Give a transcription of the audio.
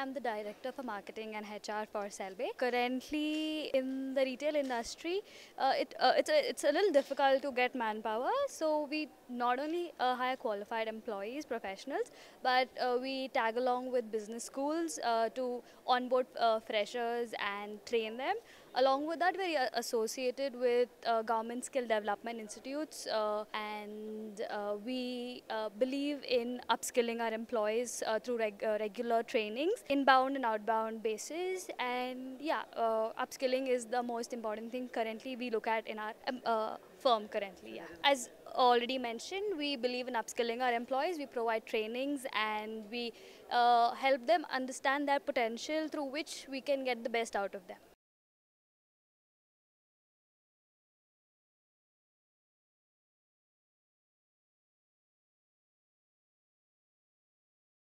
am the director for marketing and HR for Cellbay. Currently, in the retail industry, uh, it, uh, it's, a, it's a little difficult to get manpower. So, we not only uh, hire qualified employees, professionals, but uh, we tag along with business schools uh, to onboard uh, freshers and train them. Along with that, we're associated with government skill development institutes and we believe in upskilling our employees through reg- regular trainings, inbound and outbound basis. And yeah, uh, upskilling is the most important thing currently we look at in our um, uh, firm currently. Yeah, as already mentioned, we believe in upskilling our employees. We provide trainings and we uh, help them understand their potential through which we can get the best out of them.